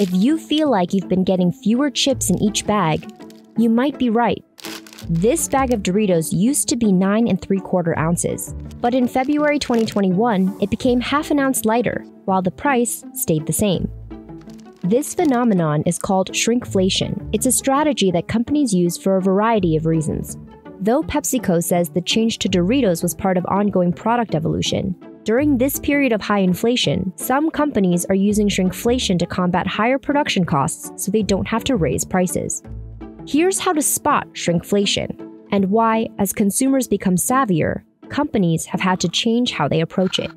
If you feel like you've been getting fewer chips in each bag, you might be right. This bag of Doritos used to be 9 and 3 quarter ounces, but in February 2021, it became half an ounce lighter, while the price stayed the same. This phenomenon is called shrinkflation. It's a strategy that companies use for a variety of reasons. Though PepsiCo says the change to Doritos was part of ongoing product evolution, during this period of high inflation, some companies are using shrinkflation to combat higher production costs so they don't have to raise prices. Here's how to spot shrinkflation and why, as consumers become savvier, companies have had to change how they approach it.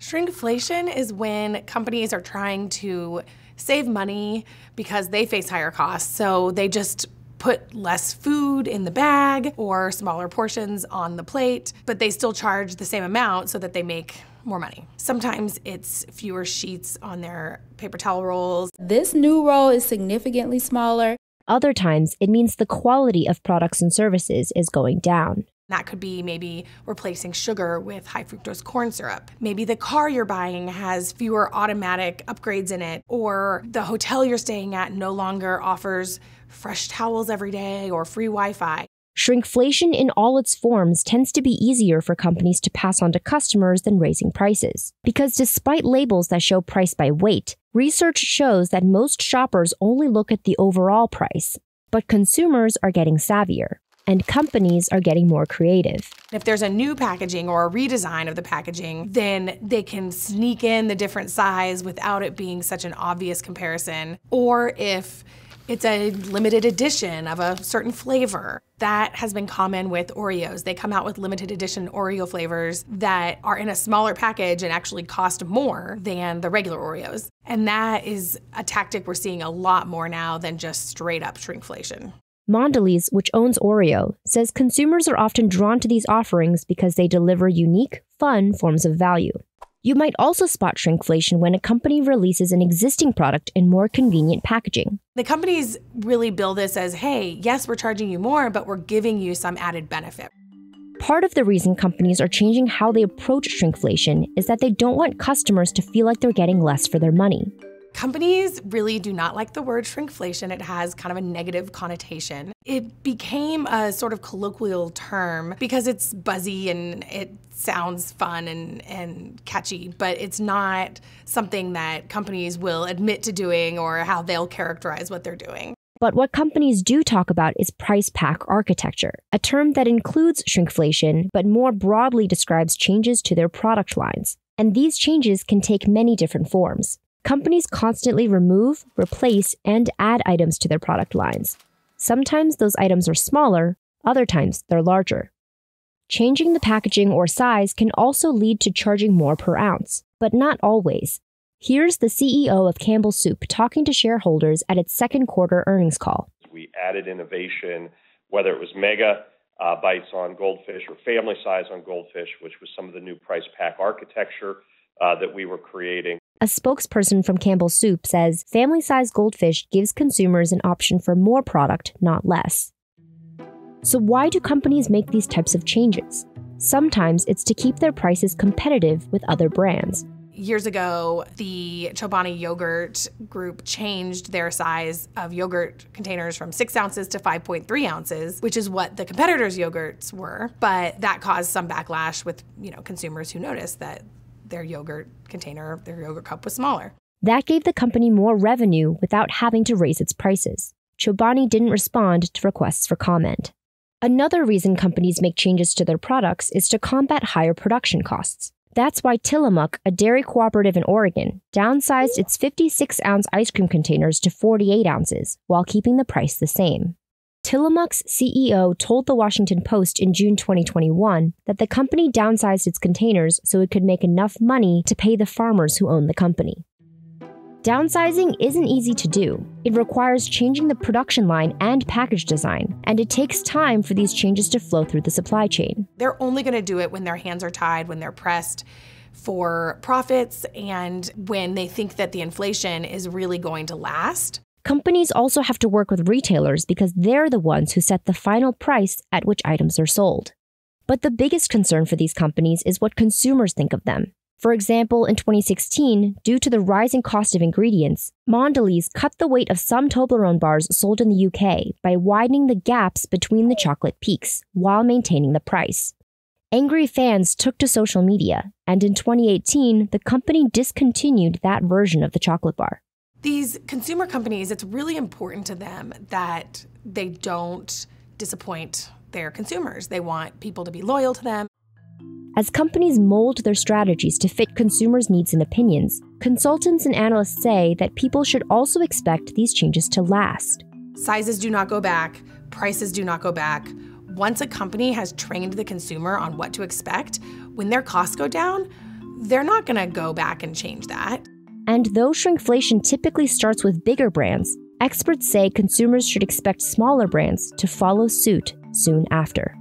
Shrinkflation is when companies are trying to save money because they face higher costs. So they just put less food in the bag or smaller portions on the plate, but they still charge the same amount so that they make more money. Sometimes it's fewer sheets on their paper towel rolls. This new roll is significantly smaller. Other times, it means the quality of products and services is going down. That could be maybe replacing sugar with high fructose corn syrup. Maybe the car you're buying has fewer automatic upgrades in it, or the hotel you're staying at no longer offers fresh towels every day, or free Wi Fi. Shrinkflation in all its forms tends to be easier for companies to pass on to customers than raising prices. Because despite labels that show price by weight, research shows that most shoppers only look at the overall price. But consumers are getting savvier, and companies are getting more creative. If there's a new packaging or a redesign of the packaging, then they can sneak in the different size without it being such an obvious comparison. Or if it's a limited edition of a certain flavor. That has been common with Oreos. They come out with limited edition Oreo flavors that are in a smaller package and actually cost more than the regular Oreos. And that is a tactic we're seeing a lot more now than just straight up shrinkflation. Mondelez, which owns Oreo, says consumers are often drawn to these offerings because they deliver unique, fun forms of value. You might also spot shrinkflation when a company releases an existing product in more convenient packaging. The companies really bill this as hey, yes, we're charging you more, but we're giving you some added benefit. Part of the reason companies are changing how they approach shrinkflation is that they don't want customers to feel like they're getting less for their money. Companies really do not like the word shrinkflation. It has kind of a negative connotation. It became a sort of colloquial term because it's buzzy and it sounds fun and, and catchy, but it's not something that companies will admit to doing or how they'll characterize what they're doing. But what companies do talk about is price pack architecture, a term that includes shrinkflation but more broadly describes changes to their product lines. And these changes can take many different forms. Companies constantly remove, replace, and add items to their product lines. Sometimes those items are smaller, other times they're larger. Changing the packaging or size can also lead to charging more per ounce, but not always. Here's the CEO of Campbell Soup talking to shareholders at its second quarter earnings call. We added innovation, whether it was mega uh, bites on goldfish or family size on goldfish, which was some of the new price pack architecture uh, that we were creating. A spokesperson from Campbell Soup says family size goldfish gives consumers an option for more product, not less. So, why do companies make these types of changes? Sometimes it's to keep their prices competitive with other brands. Years ago, the Chobani Yogurt Group changed their size of yogurt containers from six ounces to 5.3 ounces, which is what the competitors' yogurts were. But that caused some backlash with you know consumers who noticed that their yogurt container, their yogurt cup was smaller. That gave the company more revenue without having to raise its prices. Chobani didn't respond to requests for comment. Another reason companies make changes to their products is to combat higher production costs. That's why Tillamook, a dairy cooperative in Oregon, downsized its 56 ounce ice cream containers to 48 ounces while keeping the price the same. Tillamook's CEO told the Washington Post in June 2021 that the company downsized its containers so it could make enough money to pay the farmers who own the company. Downsizing isn't easy to do. It requires changing the production line and package design, and it takes time for these changes to flow through the supply chain. They're only going to do it when their hands are tied, when they're pressed for profits, and when they think that the inflation is really going to last. Companies also have to work with retailers because they're the ones who set the final price at which items are sold. But the biggest concern for these companies is what consumers think of them. For example, in 2016, due to the rising cost of ingredients, Mondelez cut the weight of some Toblerone bars sold in the UK by widening the gaps between the chocolate peaks while maintaining the price. Angry fans took to social media, and in 2018, the company discontinued that version of the chocolate bar. These consumer companies, it's really important to them that they don't disappoint their consumers. They want people to be loyal to them. As companies mold their strategies to fit consumers' needs and opinions, consultants and analysts say that people should also expect these changes to last. Sizes do not go back, prices do not go back. Once a company has trained the consumer on what to expect, when their costs go down, they're not going to go back and change that. And though shrinkflation typically starts with bigger brands, experts say consumers should expect smaller brands to follow suit soon after.